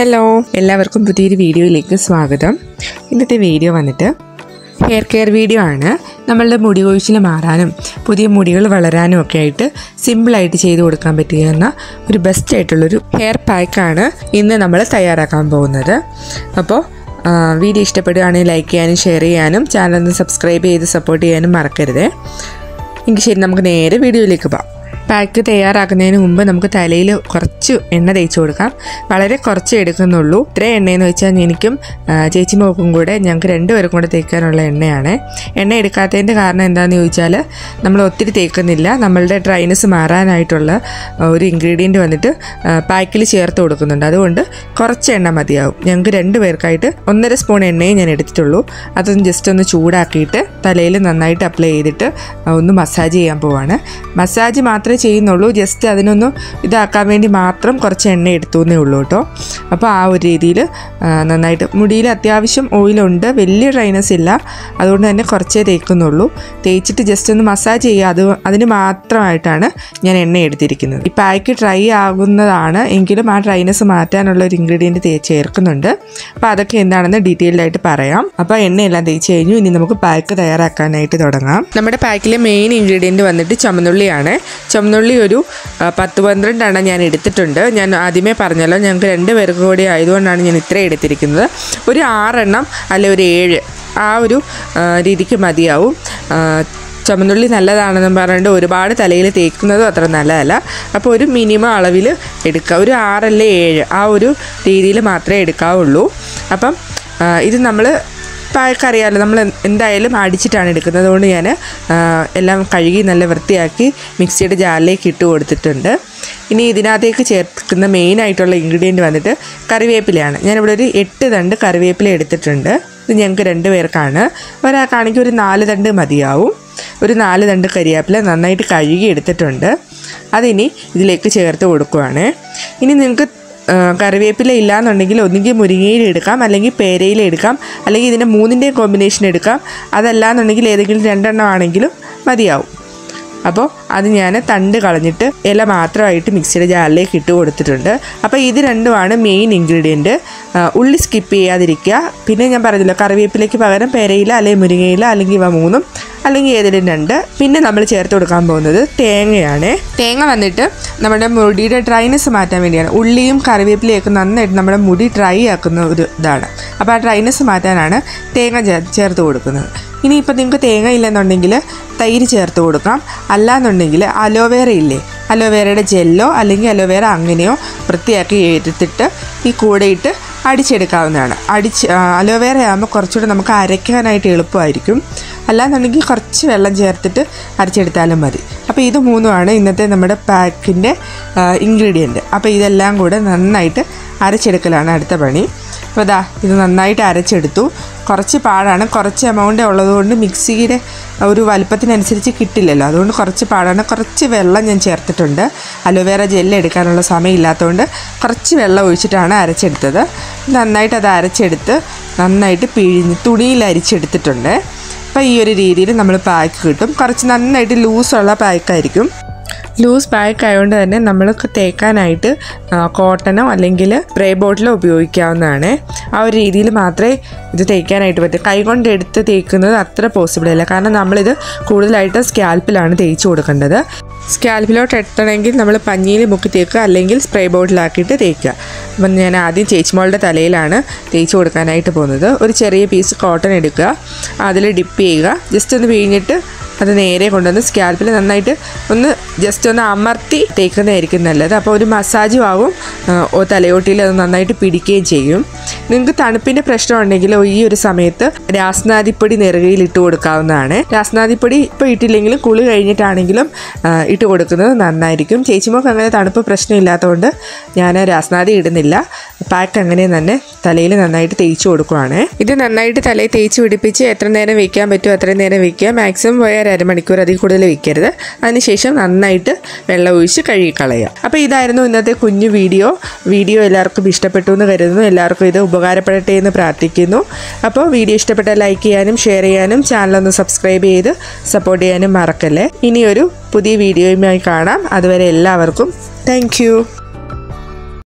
Hello എല്ലാവർക്കും പുതിയൊരു വീഡിയോയിലേക്ക് സ്വാഗതം. ഇന്നത്തെ വീഡിയോ വന്നിട്ട് ഹെയർ കെയർ വീഡിയോ ആണ്. നമ്മളുടെ മുടി കൊഴിച്ചിൽ മാറാനും പുതിയ മുടികൾ വളരാനും ഒക്കെ ആയിട്ട് സിമ്പിളായിട്ട് ചെയ്ത് കൊടുക്കാൻ പറ്റുന്ന ഒരു ബെസ്റ്റ് ആയിട്ടുള്ളൊരു ഹെയർ പാക്കാണ് ഇന്ന് നമ്മൾ തയ്യാറാക്കാൻ പോകുന്നത്. അപ്പോൾ വീഡിയോ ഇഷ്ടപ്പെടുകയാണെങ്കിൽ ലൈക്ക് ചെയ്യാനും ഷെയർ ചെയ്യാനും ചാനൽ ഒന്ന് സബ്സ്ക്രൈബ് ചെയ്ത് സപ്പോർട്ട് ചെയ്യാനും മറക്കരുത്. എങ്കിൽ ശരി നമുക്ക് നേരെ വീഡിയോയിലേക്ക് പോകാം. പാക്ക് തയ്യാറാക്കുന്നതിന് മുമ്പ് നമുക്ക് തലയിൽ കുറച്ച് എണ്ണ തേച്ച് കൊടുക്കാം. വളരെ കുറച്ച് എടുക്കുന്നുള്ളൂ. ഇത്ര എണ്ണയെന്ന് വെച്ചാൽ എനിക്കും ചേച്ചി മോക്കും കൂടെ ഞങ്ങൾക്ക് രണ്ടുപേർക്കും കൂടെ തേക്കാനുള്ള എണ്ണയാണ്. എണ്ണ എടുക്കാത്തതിന്റെ കാരണം എന്താണെന്ന് ചോദിച്ചാൽ നമ്മൾ ഒത്തിരി തേക്കുന്നില്ല. നമ്മളുടെ ഡ്രൈനസ് മാറാനായിട്ടുള്ള ഒരു ഇൻഗ്രീഡിയന്റ് വന്നിട്ട് പാക്കിൽ ചേർത്ത് കൊടുക്കുന്നുണ്ട്. അതുകൊണ്ട് കുറച്ച് എണ്ണ മതിയാവും. ഞങ്ങൾക്ക് രണ്ട് പേർക്കായിട്ട് ഒന്നര സ്പൂൺ എണ്ണയും ഞാൻ എടുത്തിട്ടുള്ളൂ. അതൊന്ന് ജസ്റ്റ് ഒന്ന് ചൂടാക്കിയിട്ട് തലയിൽ നന്നായിട്ട് അപ്ലൈ ചെയ്തിട്ട് ഒന്ന് മസാജ് ചെയ്യാൻ പോവാണ്. മസാജ് മാത്രമേ ചെയ്യുന്നുള്ളൂ. ജസ്റ്റ് അതിനൊന്ന് ഇതാക്കാൻ വേണ്ടി മാത്രം കുറച്ച് എണ്ണ എടുത്തു എന്നേ ഉള്ളൂ കേട്ടോ. അപ്പോൾ ആ ഒരു രീതിയിൽ നന്നായിട്ട് മുടിയിൽ അത്യാവശ്യം ഓയിലുണ്ട്. വലിയ ഡ്രൈനസ് ഇല്ല. അതുകൊണ്ട് തന്നെ കുറച്ചേ തേക്കുന്നുള്ളൂ. തേച്ചിട്ട് ജസ്റ്റ് ഒന്ന് മസാജ് ചെയ്യുക. അത് അതിന് മാത്രമായിട്ടാണ് ഞാൻ എണ്ണ എടുത്തിരിക്കുന്നത്. ഈ പായ്ക്ക് ഡ്രൈ ആകുന്നതാണ് എങ്കിലും ആ ഡ്രൈനസ് മാറ്റാനുള്ള ഒരു ഇൻഗ്രീഡിയന്റ് ചേർക്കുന്നുണ്ട്. അപ്പോൾ അതൊക്കെ എന്താണെന്ന് ഡീറ്റെയിൽഡ് ആയിട്ട് പറയാം. അപ്പോൾ എണ്ണയെല്ലാം തേച്ച് കഴിഞ്ഞു. ഇനി നമുക്ക് പായ്ക്ക് തയ്യാറാക്കാനായിട്ട് തുടങ്ങാം. നമ്മുടെ പായ്ക്കിലെ മെയിൻ ഇൻഗ്രീഡിയന്റ് വന്നിട്ട് ചുമന്നുള്ളിയാണ്. ചുമന്നുള്ളി ഒരു പത്ത് പന്ത്രണ്ടെണ്ണം ഞാൻ എടുത്തിട്ടുണ്ട്. ഞാൻ ആദ്യമേ പറഞ്ഞല്ലോ ഞങ്ങൾക്ക് രണ്ട് പേർക്ക് കൂടി ആയതുകൊണ്ടാണ് ഞാൻ ഇത്രയും എടുത്തിരിക്കുന്നത്. ഒരു ആറെണ്ണം അല്ലെ ഒരു ഏഴ് ആ ഒരു രീതിക്ക് മതിയാവും. ചുമന്നുള്ളി നല്ലതാണെന്ന് പറഞ്ഞിട്ട് ഒരുപാട് തലയിൽ തേക്കുന്നതും അത്ര നല്ലതല്ല. അപ്പോൾ ഒരു മിനിമം അളവിൽ എടുക്കുക ഒരു ആറല്ലേ ഏഴ് ആ ഒരു രീതിയിൽ മാത്രമേ എടുക്കാവുള്ളൂ. അപ്പം ഇത് നമ്മൾ പായക്കറിയാമല്ലോ നമ്മൾ എന്തായാലും അടിച്ചിട്ടാണ് എടുക്കുന്നത്. അതുകൊണ്ട് ഞാൻ എല്ലാം കഴുകി നല്ല വൃത്തിയാക്കി മിക്സിയുടെ ജാറിലേക്ക് ഇട്ട് കൊടുത്തിട്ടുണ്ട്. ഇനി ഇതിനകത്തേക്ക് ചേർക്കുന്ന മെയിൻ ആയിട്ടുള്ള ഇൻഗ്രീഡിയന്റ് വന്നിട്ട് കറിവേപ്പിലയാണ്. ഞാനിവിടെ ഒരു എട്ട് തണ്ട് കറിവേപ്പില എടുത്തിട്ടുണ്ട്. ഇത് ഞങ്ങൾക്ക് രണ്ട് പേർക്കാണ്. ഒരാൾക്കാണെങ്കിൽ ഒരു നാല് തണ്ട് മതിയാവും. ഒരു നാല് തണ്ട് കരിവേപ്പില നന്നായിട്ട് കഴുകി എടുത്തിട്ടുണ്ട്. അതിനി ഇതിലേക്ക് ചേർത്ത് കൊടുക്കുവാണ്. ഇനി നിങ്ങൾക്ക് കറിവേപ്പില ഇല്ലാന്നുണ്ടെങ്കിൽ ഒന്നുകിൽ മുരിങ്ങയിൽ എടുക്കാം അല്ലെങ്കിൽ പേരയിൽ എടുക്കാം അല്ലെങ്കിൽ ഇതിന്റെ മൂന്നിന്റെയും കോമ്പിനേഷൻ എടുക്കാം. അതല്ല എന്നുണ്ടെങ്കിൽ ഏതെങ്കിലും രണ്ടെണ്ണം ആണെങ്കിലും മതിയാവും. അപ്പോൾ അത് ഞാൻ തണ്ട് കളഞ്ഞിട്ട് ഇല മാത്രമായിട്ട് മിക്സിയുടെ ജാറിലേക്ക് ഇട്ട് കൊടുത്തിട്ടുണ്ട്. അപ്പോൾ ഇത് രണ്ടുമാണ് മെയിൻ ഇൻഗ്രീഡിയന്റ് ഉള്ളി സ്കിപ്പ് ചെയ്യാതിരിക്കുക. പിന്നെ ഞാൻ പറഞ്ഞല്ലോ കറിവേപ്പിലേക്ക് പകരം പെരയില അല്ലെങ്കിൽ മുരിങ്ങയില അല്ലെങ്കിൽ ഇവ മൂന്നും അല്ലെങ്കിൽ ഏതെങ്കിലും രണ്ട്. പിന്നെ നമ്മൾ ചേർത്ത് കൊടുക്കാൻ പോകുന്നത് തേങ്ങയാണ്. തേങ്ങ വന്നിട്ട് നമ്മുടെ മുടിയുടെ ഡ്രൈനെസ് മാറ്റാൻ വേണ്ടിയാണ്. ഉള്ളിയും കറിവേപ്പിലയൊക്കെ നന്നായിട്ട് നമ്മുടെ മുടി ഡ്രൈ ആക്കുന്ന ഒരു ഇതാണ്. അപ്പോൾ ആ ഡ്രൈനെസ് മാറ്റാനാണ് തേങ്ങ ചേർത്ത് കൊടുക്കുന്നത്. ഇനിയിപ്പോൾ നിങ്ങൾക്ക് തേങ്ങ ഇല്ലെന്നുണ്ടെങ്കിൽ തൈര് ചേർത്ത് കൊടുക്കാം അല്ലാന്നുണ്ടെങ്കിൽ അലോവേറ ഇല്ലേ? അലോവേറയുടെ ജെല്ലോ അല്ലെങ്കിൽ അലോവേറ അങ്ങനെയോ വൃത്തിയാക്കി എടുത്തിട്ട് ഈ കൂടെയിട്ട് അടിച്ചെടുക്കാവുന്നതാണ്. അടിച്ച് അലോവേറ ആകുമ്പോൾ കുറച്ചുകൂടെ നമുക്ക് അരയ്ക്കാനായിട്ട് എളുപ്പമായിരിക്കും. അല്ലാന്നുണ്ടെങ്കിൽ കുറച്ച് വെള്ളം ചേർത്തിട്ട് അരച്ചെടുത്താലും മതി. അപ്പോൾ ഇത് മൂന്നുമാണ് ഇന്നത്തെ നമ്മുടെ പാക്കിന്റെ ഇൻഗ്രീഡിയന്റ് അപ്പോൾ ഇതെല്ലാം കൂടെ നന്നായിട്ട് അരച്ചെടുക്കലാണ് അടുത്ത പണി. അപ്പോൾ ഇതാ ഇത് നന്നായിട്ട് അരച്ചെടുത്തു. കുറച്ച് പാടാണ്. കുറച്ച് എമൗണ്ട് ഉള്ളതുകൊണ്ട് മിക്സിയുടെ ഒരു വലുപ്പത്തിനനുസരിച്ച് കിട്ടില്ലല്ലോ. അതുകൊണ്ട് കുറച്ച് പാടാണ്. കുറച്ച് വെള്ളം ഞാൻ ചേർത്തിട്ടുണ്ട്. അലോവേറ ജെല്ല് എടുക്കാനുള്ള സമയം ഇല്ലാത്തതുകൊണ്ട് കുറച്ച് വെള്ളം ഒഴിച്ചിട്ടാണ് അരച്ചെടുത്തത്. നന്നായിട്ട് അത് അരച്ചെടുത്ത് നന്നായിട്ട് പിഴിഞ്ഞ് തുണിയിൽ അരിച്ചെടുത്തിട്ടുണ്ട്. അപ്പോൾ ഈ ഒരു രീതിയിൽ നമ്മൾ പാക്ക് കിട്ടും. കുറച്ച് നന്നായിട്ട് ലൂസുള്ള പാക്കായിരിക്കും. ലൂസ് പാക്ക് ആയതുകൊണ്ട് തന്നെ നമ്മൾ തേക്കാനായിട്ട് കോട്ടണോ അല്ലെങ്കിൽ സ്പ്രേ ബോട്ടിലോ ഉപയോഗിക്കാവുന്നതാണ്. ആ ഒരു രീതിയിൽ മാത്രമേ ഇത് തേക്കാനായിട്ട് പറ്റൂ. കൈകൊണ്ട് എടുത്ത് തേക്കുന്നത് അത്ര പോസിബിൾ അല്ല. കാരണം നമ്മളിത് കൂടുതലായിട്ട് സ്കാൽപ്പിലാണ് തേച്ച് കൊടുക്കേണ്ടത്. സ്കാൽപ്പിലോട്ട് എത്തണമെങ്കിൽ നമ്മൾ പഞ്ഞിയിൽ മുക്കി തേക്കുക അല്ലെങ്കിൽ സ്പ്രേ ബോട്ടിലാക്കിയിട്ട് തേക്കുക. അപ്പം ഞാൻ ആദ്യം ചേച്ചിമോളുടെ തലയിലാണ് തേച്ച് കൊടുക്കാനായിട്ട് പോകുന്നത്. ഒരു ചെറിയ പീസ് കോട്ടൺ എടുക്കുക. അതിൽ ഡിപ്പ് ചെയ്യുക. ജസ്റ്റ് ഒന്ന് പിഴിഞ്ഞിട്ട് അത് നേരെ കൊണ്ടുവന്ന് സ്കാൽപ്പിൽ നന്നായിട്ട് ഒന്ന് ജസ്റ്റ് ഒന്ന് അമർത്തി തേക്കുന്നതായിരിക്കും നല്ലത്. അപ്പോൾ ഒരു മസാജും ആവും. ഓ തലയോട്ടിയിൽ അത് നന്നായിട്ട് പിടിക്കുകയും ചെയ്യും. നിങ്ങൾക്ക് തണുപ്പിന്റെ പ്രശ്നം ഉണ്ടെങ്കിൽ ഈ ഒരു സമയത്ത് രാസ്നാദിപ്പൊടി നെറുകയിൽ ഇട്ട് കൊടുക്കാവുന്നതാണ്. രാസ്നാദിപ്പൊടി ഇപ്പോൾ ഇട്ടില്ലെങ്കിലും കുളി കഴിഞ്ഞിട്ടാണെങ്കിലും ഇട്ട് കൊടുക്കുന്നത് നന്നായിരിക്കും. ചേച്ചിമോക്ക് അങ്ങനെ തണുപ്പ് പ്രശ്നം ഇല്ലാത്തതുകൊണ്ട് ഞാൻ രാസ്നാദി ഇടുന്നില്ല. പാക്ക് അങ്ങനെ തന്നെ തലയിൽ നന്നായിട്ട് തേച്ച് കൊടുക്കുവാണ്. ഇത് നന്നായിട്ട് തലയിൽ തേച്ച് പിടിപ്പിച്ച് എത്ര നേരം വയ്ക്കാൻ പറ്റുമോ അത്രയും നേരം വയ്ക്കുക മാക്സിമം പോയ ഒരു അരമണിക്കൂർ അതിൽ കൂടുതൽ വെക്കരുത്. അതിനുശേഷം നന്നായിട്ട് വെള്ളം ഒഴിച്ച് കഴുകിക്കളയുക. അപ്പോൾ ഇതായിരുന്നു ഇന്നത്തെ കുഞ്ഞു വീഡിയോ. വീഡിയോ എല്ലാവർക്കും ഇഷ്ടപ്പെട്ടു എന്ന് കരുതുന്നു. എല്ലാവർക്കും ഇത് ഉപകാരപ്പെടട്ടെ എന്ന് പ്രാർത്ഥിക്കുന്നു. അപ്പോൾ വീഡിയോ ഇഷ്ടപ്പെട്ട ലൈക്ക് ചെയ്യാനും ഷെയർ ചെയ്യാനും ചാനലൊന്ന് സബ്സ്ക്രൈബ് ചെയ്ത് സപ്പോർട്ട് ചെയ്യാനും മറക്കല്ലേ. ഇനിയൊരു പുതിയ വീഡിയോയുമായി കാണാം. അതുവരെ എല്ലാവർക്കും താങ്ക്